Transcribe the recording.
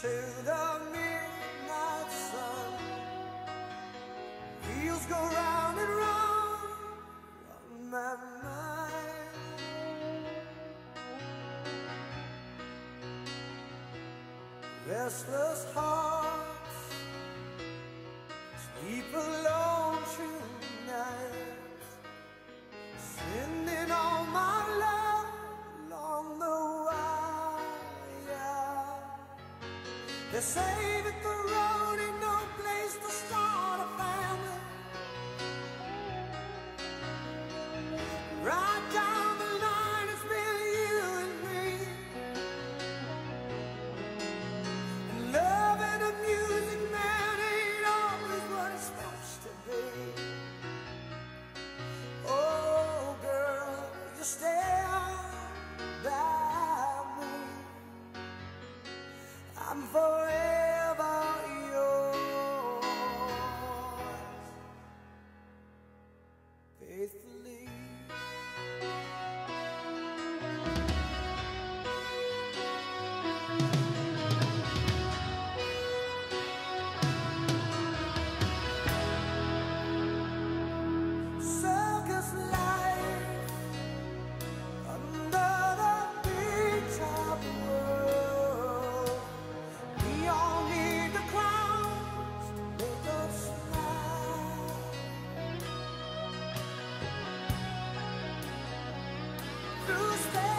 to the midnight sun. Wheels go round and round on my mind. Restless hearts sleep alone They say that the road I'm forever. through space.